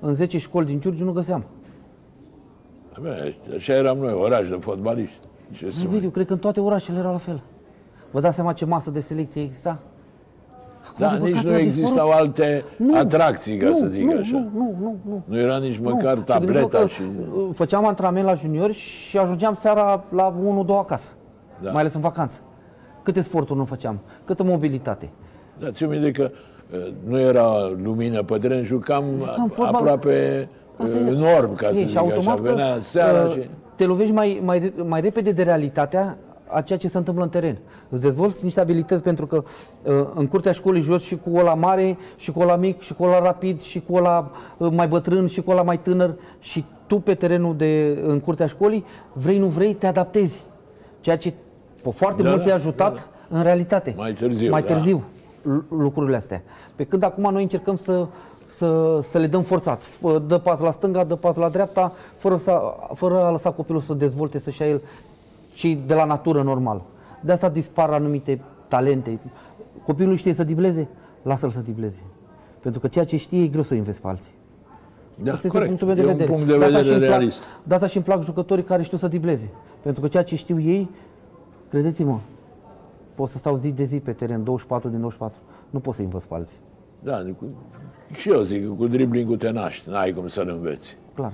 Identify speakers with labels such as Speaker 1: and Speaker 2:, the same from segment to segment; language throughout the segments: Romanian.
Speaker 1: în 10 școli din Giurgiu nu găseam.
Speaker 2: Bine, așa eram noi, oraș de fotbaliști. Ce să mai-
Speaker 1: Video, cred că în toate orașele era la fel. Vă dați seama ce masă de selecție exista? Acum,
Speaker 2: Da,
Speaker 1: din
Speaker 2: nici
Speaker 1: păcate,
Speaker 2: nu
Speaker 1: a
Speaker 2: existau
Speaker 1: dispărut.
Speaker 2: alte atracții, ca
Speaker 1: nu,
Speaker 2: să zic
Speaker 1: nu,
Speaker 2: așa.
Speaker 1: Nu, nu, nu, nu.
Speaker 2: Nu era nici
Speaker 1: Nu.
Speaker 2: măcar
Speaker 1: Și
Speaker 2: tableta
Speaker 1: gândiți-vă
Speaker 2: și...
Speaker 1: că, uh, Făceam antrenament la juniori și ajungeam seara la 1-2 acasă.
Speaker 2: Da.
Speaker 1: Mai ales în vacanță. Câte sporturi nu făceam, câtă mobilitate.
Speaker 2: Da, ți minte că uh, nu era lumină pe teren, jucam,
Speaker 1: Jucam fotbal.
Speaker 2: aproape
Speaker 1: Asta
Speaker 2: uh,
Speaker 1: e.
Speaker 2: enorm, ca să
Speaker 1: Ei,
Speaker 2: zic
Speaker 1: și
Speaker 2: așa.
Speaker 1: automat că,
Speaker 2: Venea seara
Speaker 1: uh,
Speaker 2: și...
Speaker 1: te lovești mai, mai, mai repede de realitatea a ceea ce se întâmplă în teren. Îți dezvolți niște abilități pentru că uh, în curtea școlii joci și cu ăla mare, și cu ăla mic, și cu ăla rapid, și cu ăla uh, mai bătrân, și cu ăla mai tânăr și tu pe terenul de, în curtea școlii, vrei, nu vrei, te adaptezi. Ceea ce pe foarte
Speaker 2: Da,
Speaker 1: mulți
Speaker 2: da,
Speaker 1: i-a ajutat în realitate.
Speaker 2: Mai târziu,
Speaker 1: Mai
Speaker 2: da.
Speaker 1: târziu lu- lucrurile astea. Pe când acum noi încercăm să, să, să le dăm forțat. Fă- Dă pas la stânga, dă pas la dreapta, fără, să, fără a lăsa copilul să dezvolte, să-și ia el și de la natură normal. De asta dispar anumite talente. Copilul știe să dibleze, lasă-l să dibleze. Pentru că ceea ce știe e greu să o înveți pe alții.
Speaker 2: Da,
Speaker 1: Asta este
Speaker 2: corect.
Speaker 1: punctul meu de
Speaker 2: e
Speaker 1: vedere.
Speaker 2: un punct de
Speaker 1: asta
Speaker 2: vedere
Speaker 1: și îmi plac-
Speaker 2: realist.
Speaker 1: De asta și îmi plac jucătorii care știu să dibleze. Pentru că ceea ce știu ei, credeți-mă, pot să stau zi de zi pe teren, 24 din 24. Nu pot să-i învăț pe alții.
Speaker 2: Da, cu, și eu zic că cu dribbling te naști, n-ai cum să-l înveți.
Speaker 1: Clar.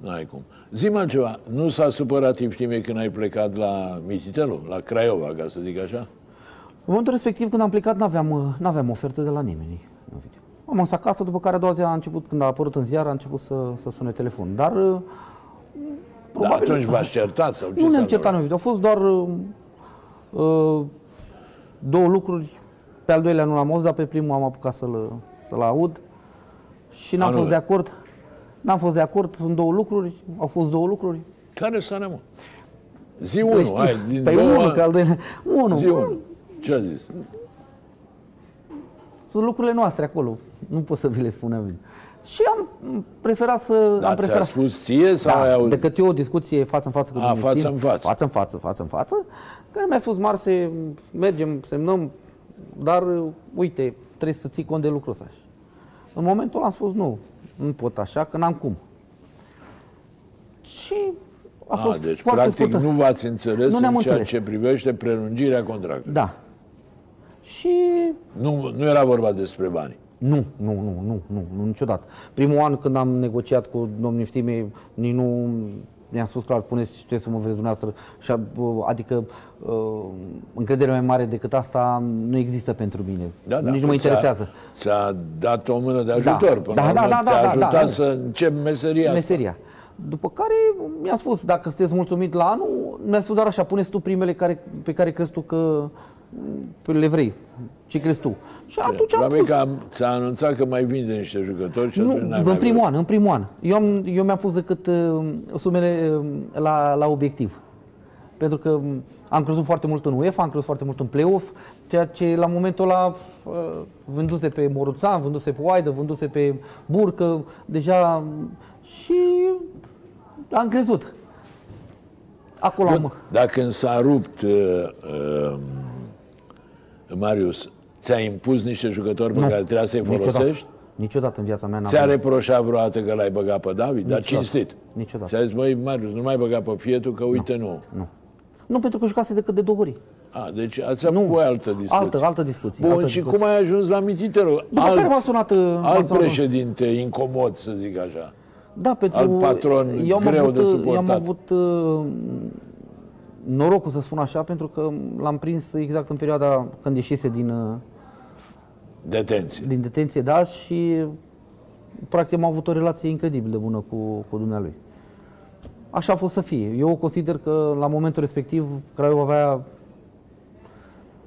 Speaker 2: N-ai cum. Zi-mă altceva, nu s-a supărat Iftimie când ai plecat la Mititelu, la Craiova, ca să zic așa?
Speaker 1: În momentul respectiv, când am plecat, n-aveam, uh, n-aveam ofertă de la nimeni. Ovidiu. Am ajuns acasă, după care a doua zi a început, când a apărut în ziar, a început să, să sune telefon. Dar uh,
Speaker 2: Da, atunci v-ați certat sau ce
Speaker 1: nu
Speaker 2: s-a
Speaker 1: ne-am certat,
Speaker 2: întâmplat?
Speaker 1: nu, Ovidiu. Au fost doar uh, uh, două lucruri. Pe al doilea nu l-am auzit, dar pe primul am apucat să-l, să-l aud. Și n-am
Speaker 2: Anume?
Speaker 1: fost de acord. N-am fost de acord, sunt două lucruri, au fost două lucruri.
Speaker 2: Care să mă? Zi
Speaker 1: Păi
Speaker 2: unul,
Speaker 1: știi,
Speaker 2: hai, din
Speaker 1: Păi
Speaker 2: două,
Speaker 1: unul, că al doilea... Unul.
Speaker 2: zi unul. Ce a zis?
Speaker 1: Sunt lucrurile noastre acolo. Nu pot să vi le spun eu. Și am preferat să...
Speaker 2: Da,
Speaker 1: am
Speaker 2: ți-a
Speaker 1: preferat...
Speaker 2: spus ție sau ai
Speaker 1: Da,
Speaker 2: auzit?
Speaker 1: decât eu o discuție față în față cu
Speaker 2: A,
Speaker 1: domnul
Speaker 2: față
Speaker 1: Stim,
Speaker 2: în față.
Speaker 1: Față în față, față în față, care mi-a spus, Marse, mergem, semnăm, dar uite, trebuie să ții cont de lucrul ăsta. În momentul ăla am spus, nu, nu pot așa, că n-am cum. Și a
Speaker 2: A,
Speaker 1: fost
Speaker 2: deci,
Speaker 1: foarte
Speaker 2: practic,
Speaker 1: scurtă.
Speaker 2: nu v-ați înțeles
Speaker 1: Nu ne-am
Speaker 2: în ceea
Speaker 1: înțeles.
Speaker 2: ce privește prelungirea contractului.
Speaker 1: Da. Și
Speaker 2: Nu, nu era vorba despre bani.
Speaker 1: Nu, nu, nu, nu, nu, nu, niciodată. Primul an când am negociat cu domnul Iftime, nici nu mi-am spus clar, puneți ce trebuie să mă vreți dumneavoastră. Și, uh, adică uh, încredere mai mare decât asta nu există pentru mine.
Speaker 2: Da, da,
Speaker 1: nici nu mă
Speaker 2: că ți-a-
Speaker 1: interesează.
Speaker 2: Ți-a dat o mână de ajutor. Până
Speaker 1: Da,
Speaker 2: la
Speaker 1: da,
Speaker 2: urmă
Speaker 1: da, da,
Speaker 2: te-a
Speaker 1: da,
Speaker 2: ajutat
Speaker 1: da, da.
Speaker 2: să încep meseria asta.
Speaker 1: Meseria. După care mi-a spus, dacă sunteți mulțumit la anul, mi-a spus doar așa, puneți tu primele care, pe care crezi tu că mm, le vrei. Ce crezi tu? Și atunci am
Speaker 2: Probabil
Speaker 1: pus.
Speaker 2: că am- ți-a anunțat că mai vinde niște jucători și atunci
Speaker 1: Nu,
Speaker 2: n-ai
Speaker 1: în
Speaker 2: mai
Speaker 1: primul
Speaker 2: vrut.
Speaker 1: an, în primul an. Eu, am, eu mi-am pus decât uh, sumele uh, la, la obiectiv. Pentru că um, am crezut foarte mult în UEFA, am crezut foarte mult în play-off, ceea ce la momentul ăla uh, vânduse pe Moruțan, vânduse pe Oaidă, vânduse pe Burcă, deja și am crezut. Acolo am...
Speaker 2: Dar când s-a rupt uh, uh, Marius, ți-a impus niște jucători pe
Speaker 1: Nu,
Speaker 2: care trebuia să-i
Speaker 1: Niciodată.
Speaker 2: folosești?
Speaker 1: Niciodată în viața mea n-am...
Speaker 2: Ți-a reproșat vreodată că l-ai băgat pe David? Dar
Speaker 1: Niciodată.
Speaker 2: cinstit.
Speaker 1: Niciodată.
Speaker 2: Ți-a zis, măi, Marius, nu mai băga pe fietul, că uite, nu.
Speaker 1: Nu. Nu, pentru că jucase decât de două ori.
Speaker 2: A, deci ați avut o altă discuție.
Speaker 1: Altă, altă discuție.
Speaker 2: Bun,
Speaker 1: altă
Speaker 2: și
Speaker 1: discuție.
Speaker 2: cum ai ajuns la Mititelu?
Speaker 1: După care m-a sunat... uh, m-a
Speaker 2: alt
Speaker 1: sunat-
Speaker 2: președinte incomod, să zic așa.
Speaker 1: Da, pentru
Speaker 2: alt patron
Speaker 1: eu am
Speaker 2: greu
Speaker 1: avut,
Speaker 2: de
Speaker 1: Eu am
Speaker 2: suportat.
Speaker 1: avut uh, norocul, să spun așa, pentru că l-am prins exact în perioada când ieșise din, uh,
Speaker 2: Detenție.
Speaker 1: din detenție, da, și practic am avut o relație incredibil de bună cu, cu dumnealui. Așa a fost să fie. Eu consider că la momentul respectiv Craiova avea,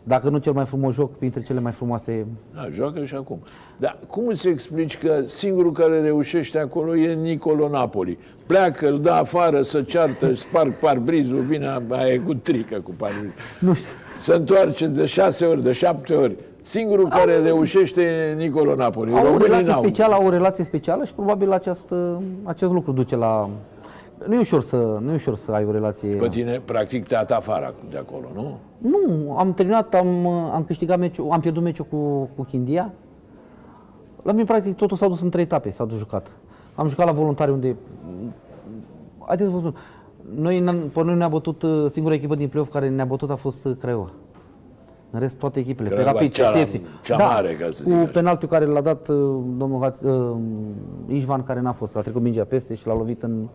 Speaker 1: dacă nu cel mai frumos joc, printre cele mai frumoase
Speaker 2: Da, joacă și acum. Dar cum îți explici că singurul care reușește acolo e Nicolo Napoli? Pleacă, îl dă afară, să ceartă, își sparg parbrizul, vine aia cu trică cu parbrizul.
Speaker 1: Nu știu.
Speaker 2: Se întoarce de șase ori, de șapte ori. Singurul care reușește e Nicolo Napoli.
Speaker 1: Au o
Speaker 2: Românii
Speaker 1: relație
Speaker 2: n-au.
Speaker 1: specială, au o relație specială și probabil acest, acest lucru duce la... Nu e ușor să, nu e ușor să ai o relație...
Speaker 2: Pe tine, practic, te-a dat afară de acolo, nu?
Speaker 1: Nu, am terminat, am, am câștigat meciul, am pierdut meciul cu, cu Chindia. La mine, practic, totul s-a dus în trei etape, s-a dus jucat. Am jucat la voluntari unde... Haideți să vă spun, noi, n-am- pe noi ne-a bătut, uh, singura echipă din play-off care ne-a bătut a fost uh, Craiova. În rest, toate echipele.
Speaker 2: Craiova,
Speaker 1: pe Rapid,
Speaker 2: cea
Speaker 1: pe
Speaker 2: la-
Speaker 1: CFC.
Speaker 2: cea
Speaker 1: da,
Speaker 2: mare, ca să zic
Speaker 1: Cu
Speaker 2: așa.
Speaker 1: penaltul care l-a dat uh, domnul Haț, uh, Ișvan, care n-a fost. A trecut mingea peste și l-a lovit în,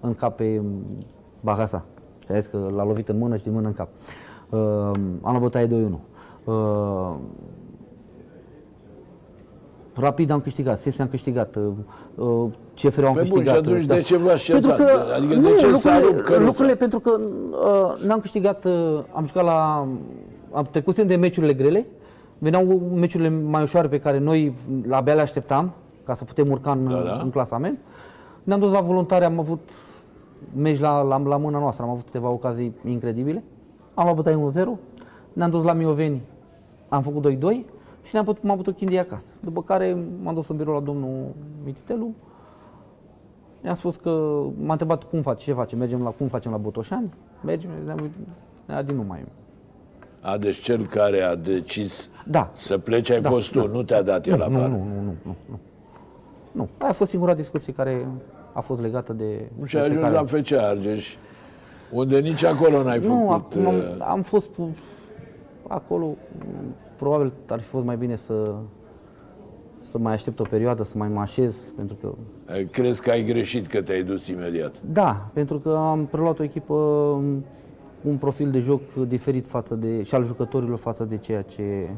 Speaker 1: în cap pe um, Bagasa. Și a zis că l-a lovit în mână și din mână în cap. Uh, am luat bătaie 2-1. Uh, Rapid am câștigat, Sepsi am câștigat, uh, uh, CFR am
Speaker 2: Păi bun,
Speaker 1: câștigat.
Speaker 2: și atunci
Speaker 1: da.
Speaker 2: de ce v-ați
Speaker 1: Pentru
Speaker 2: certat?
Speaker 1: că,
Speaker 2: Adică
Speaker 1: nu,
Speaker 2: de ce s-a rupt
Speaker 1: lucrurile,
Speaker 2: căruța?
Speaker 1: lucrurile pentru că uh, n-am câștigat, uh, am jucat la, am trecut de meciurile grele, veneau meciurile mai ușoare pe care noi abia le așteptam ca să putem urca în,
Speaker 2: Da, da.
Speaker 1: în clasament. Ne-am dus la voluntari, am avut meci la, la, la mâna noastră, am avut câteva ocazii incredibile. Am luat bătaie 1-0, ne-am dus la Mioveni, am făcut 2-2 și ne-am putut, m-am putut chindi acasă. După care m-am dus în birou la domnul Mititelu, I-am spus că m-a întrebat cum faci, ce facem, mergem la cum facem la Botoșani, mergem, ne-am ne din nu mai.
Speaker 2: A, deci cel care a decis
Speaker 1: Da.
Speaker 2: să plece ai
Speaker 1: Da,
Speaker 2: fost tu, nu te-a dat el
Speaker 1: Nu, nu,
Speaker 2: afară.
Speaker 1: nu, nu, nu, nu, nu. Nu, aia a fost singura discuție care a fost legată de...
Speaker 2: Și ai
Speaker 1: despre
Speaker 2: ajuns
Speaker 1: care-
Speaker 2: la FC Argeș, unde nici acolo n-ai
Speaker 1: Nu,
Speaker 2: făcut...
Speaker 1: acum am,
Speaker 2: uh,
Speaker 1: am fost pu- acolo, m, probabil ar fi fost mai bine să, să mai aștept o perioadă, să mai mă așez, pentru că
Speaker 2: uh, Crezi că ai greșit că te-ai dus imediat.
Speaker 1: Da, pentru că am preluat o echipă um, cu un profil de joc diferit față de, și al jucătorilor față de ceea ce,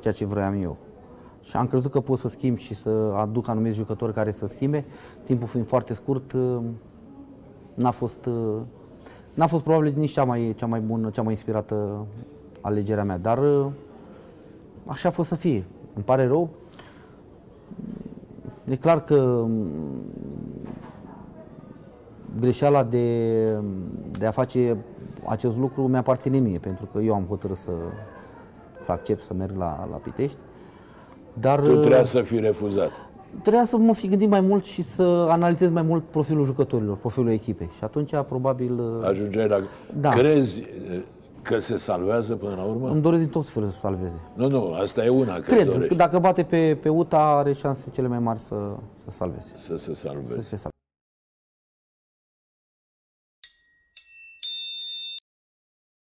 Speaker 1: ceea ce vroiam eu. Și am crezut că pot să schimb și să aduc anumiți jucători care să schimbe. Timpul fiind foarte scurt, um, n-a fost, uh, n-a fost probabil nici cea mai, cea mai bună, cea mai inspirată alegerea mea. Dar uh, așa a fost să fie. Îmi pare rău. E clar că um, greșeala de, de a face acest lucru mi-aparține mie, pentru că eu am hotărât să, să accept să merg la, la Pitești. Dar
Speaker 2: Tu trebuia să fii refuzat.
Speaker 1: trebuia să mă fi gândit mai mult și să analizez mai mult profilul jucătorilor, profilul echipei. Și atunci, probabil,
Speaker 2: Ajungeai la...
Speaker 1: Da.
Speaker 2: Crezi uh, că se salvează până la urmă?
Speaker 1: îmi doresc din tot sufletul să salveze.
Speaker 2: Nu, nu, asta e una că
Speaker 1: Cred că
Speaker 2: dorești
Speaker 1: dacă bate pe, pe UTA, are șanse cele mai mari să, să salveze.
Speaker 2: să se salveze.
Speaker 1: Să se salveze.